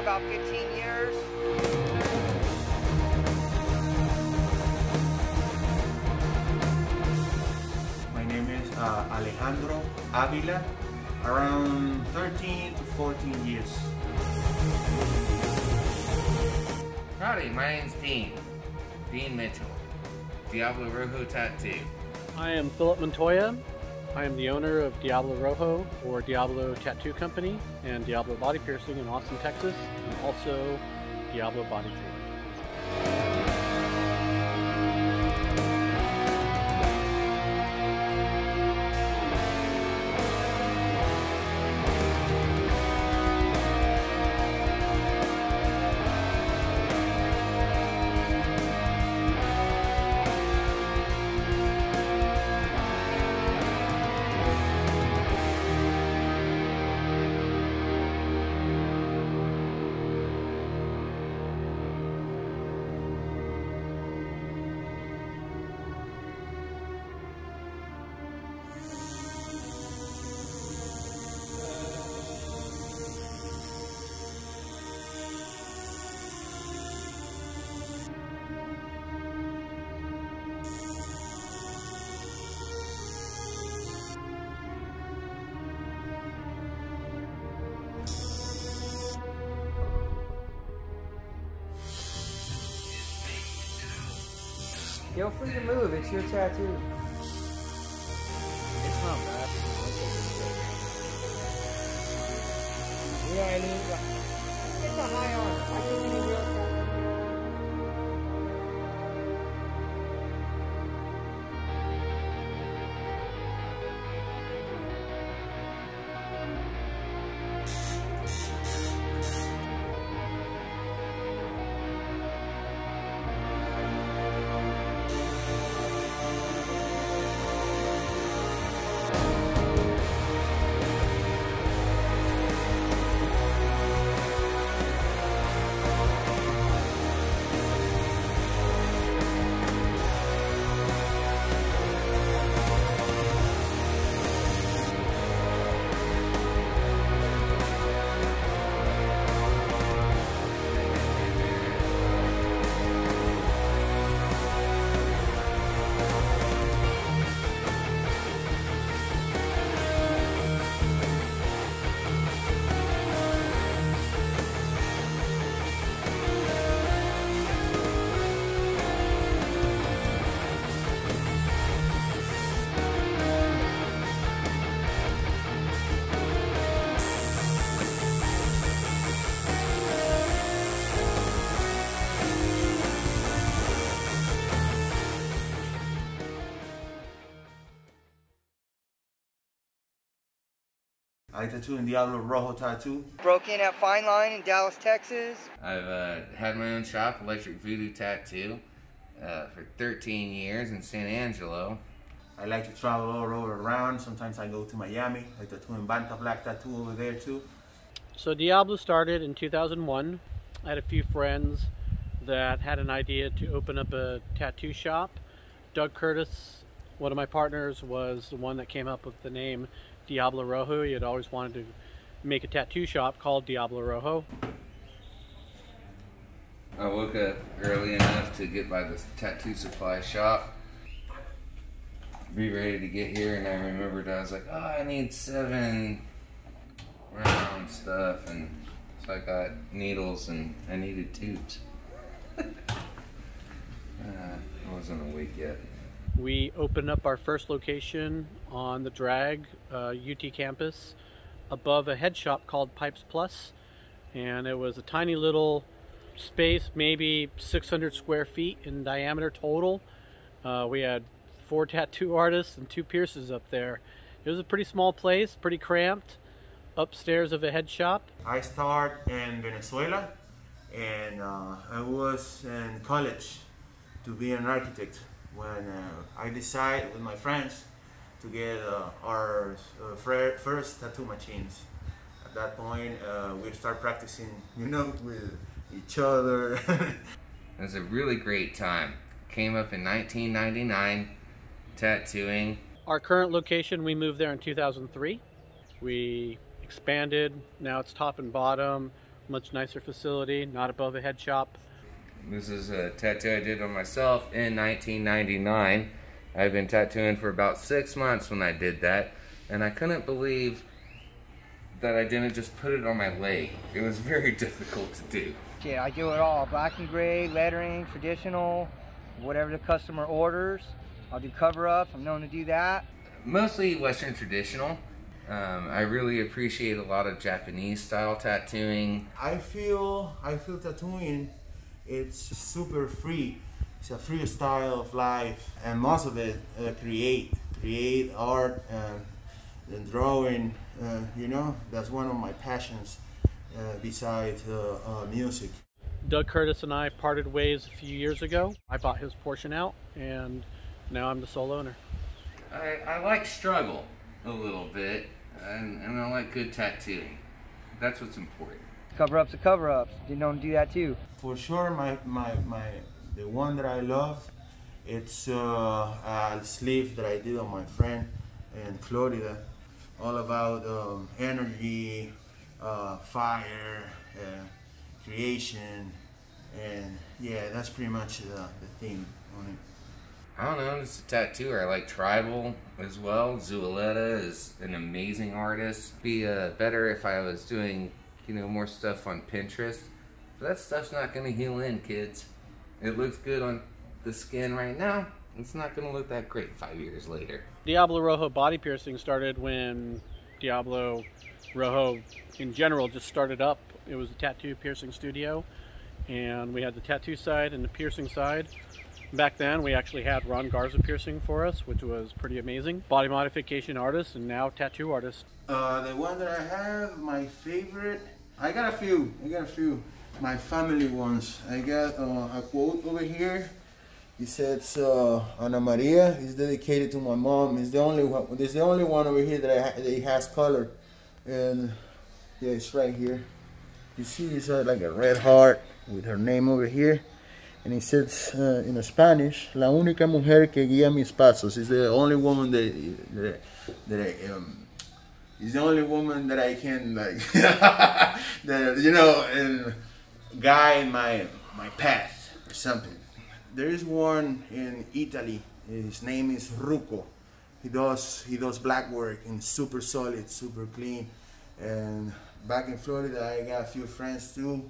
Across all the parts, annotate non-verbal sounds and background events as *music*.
about 15 years. My name is uh, Alejandro Avila, around 13 to 14 years. Howdy, my name's Dean. Dean Mitchell. Diablo Rojo Tattoo. I am Phillip Montoya. I am the owner of Diablo Rojo or Diablo Tattoo Company and Diablo Body Piercing in Austin, Texas, and also Diablo Body Jewelry. Feel free to move, it's your tattoo. It's not bad. You know what I mean? It's a high arm. I think you I tattoo in Diablo Rojo Tattoo. Broke in at Fine Line in Dallas, Texas. I've uh, had my own shop, Electric Voodoo Tattoo, uh, for 13 years in San Angelo. I like to travel all over around. Sometimes I go to Miami. I tattoo in Banta Black Tattoo over there too. So Diablo started in 2001. I had a few friends that had an idea to open up a tattoo shop. Doug Curtis, one of my partners, was the one that came up with the name Diablo Rojo. He had always wanted to make a tattoo shop called Diablo Rojo. I woke up early enough to get by the tattoo supply shop. Be ready to get here, and I remembered I was like, oh, I need seven round stuff, and so I got needles and I needed tubes. *laughs* uh, I wasn't awake yet. We opened up our first location on the Drag uh, UT campus above a head shop called Pipes Plus, and it was a tiny little space, maybe 600 square feet in diameter total. Uh, we had four tattoo *laughs* artists and two piercers up there. It was a pretty small place, pretty cramped, upstairs of a head shop. I started in Venezuela and uh, I was in college to be an architect when uh, I decided with my friends to get uh, our uh, first tattoo machines. At that point, uh, we start practicing, *laughs* you know, with each other. *laughs* It was a really great time. Came up in 1999, tattooing. Our current location, we moved there in 2003. We expanded, now it's top and bottom. much nicer facility, not above a head shop. This is a tattoo I did on myself in 1999. I've been tattooing for about six months when I did that, and I couldn't believe that I didn't just put it on my leg. It was very *laughs* difficult to do. Yeah, I do it all. Black and gray, lettering, traditional, whatever the customer orders. I'll do cover-ups. I'm known to do that. Mostly Western traditional. Um, I really appreciate a lot of Japanese style tattooing. I feel I feel tattooing it's super free. It's a free style of life, and most of it uh, create create art and, and drawing. Uh, you know, that's one of my passions uh, besides uh, uh, music. Doug Curtis and I parted ways a few years ago. I bought his portion out, and now I'm the sole owner. I, I like struggle a little bit, and, and I like good tattooing. That's what's important. Cover-ups are cover-ups. You know to do that too. For sure, my, my, my the one that I love, it's uh, a sleeve that I did on my friend in Florida, all about um, energy, uh, fire, uh, creation, and yeah, that's pretty much the, the theme on it. I don't know, just a tattooer. I like tribal as well. Zualeta is an amazing artist. Be uh, better if I was doing, you know, more stuff on Pinterest. But that stuff's not gonna heal in, kids. It looks good on the skin right now. It's not gonna look that great five years later. Diablo Rojo body piercing started when Diablo Rojo in general just started up. It was a tattoo piercing studio and we had the tattoo side and the piercing side. Back then, we actually had Ron Garza piercing for us, which was pretty amazing. Body modification artist and now tattoo artist. Uh, the one that I have, my favorite, I got a few. I got a few. My family ones. I got uh, a quote over here. It says, uh, "Ana Maria is dedicated to my mom. It's the only one. It's the only one over here that I ha that has color, and yeah, it's right here. You see, it's uh, like a red heart with her name over here." and it says uh, in Spanish, "La única mujer que guía mis pasos." Is the only woman that that, that I, um, is the only woman that I can like, *laughs* that you know, and guide my my path or something. There is one in Italy. His name is Rucco. He does he does black work and super solid, super clean. And back in Florida, I got a few friends too.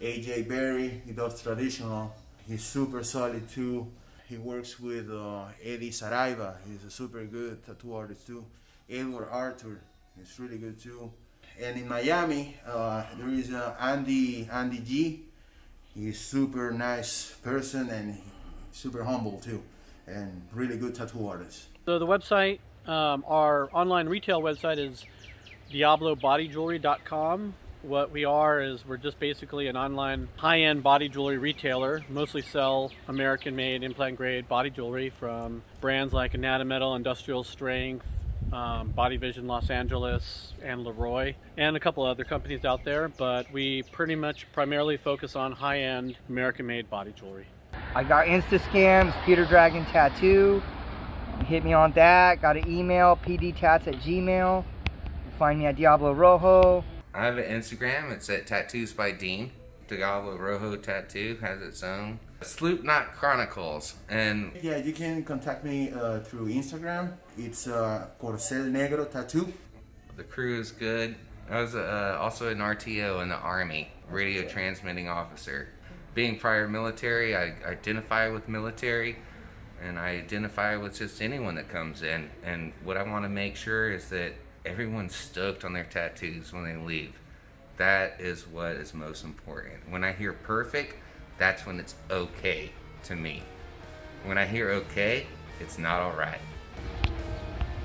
AJ Berry, he does traditional He's super solid too. He works with uh, Eddie Saraiva. He's a super good tattoo artist too. Edward Arthur. He's really good too. And in Miami, uh, there is uh, Andy Andy G. He's super nice person and super humble too, and really good tattoo artist. So the website, um, our online retail website is diablobodyjewelry.com what we are is we're just basically an online high-end body jewelry retailer. Mostly sell American-made implant-grade body jewelry from brands like Anatometal, Industrial Strength, um, Body Vision Los Angeles, and LeRoi, and a couple other companies out there. But we pretty much primarily focus on high-end American-made body jewelry. I got InstaScams, Peter Dragon Tattoo. Hit me on that. Got an email, pdtats at gmail. Find me at Diablo Rojo. I have an Instagram. It's at Tattoos by Dean. Diablo Rojo Tattoo has its own. Sloop Naut Chronicles. And yeah, you can contact me uh, through Instagram. It's uh, Corcel Negro Tattoo. The crew is good. I was uh, also an RTO in the Army, radio transmitting officer. Being prior military, I identify with military and I identify with just anyone that comes in. And what I want to make sure is that everyone's stoked on their tattoos when they leave. That is what is most important. When I hear perfect, that's when it's okay to me. When I hear okay, it's not alright.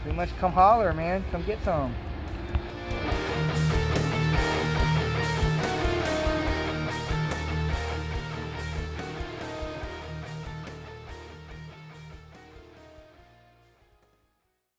Pretty much come holler, man. Come get some.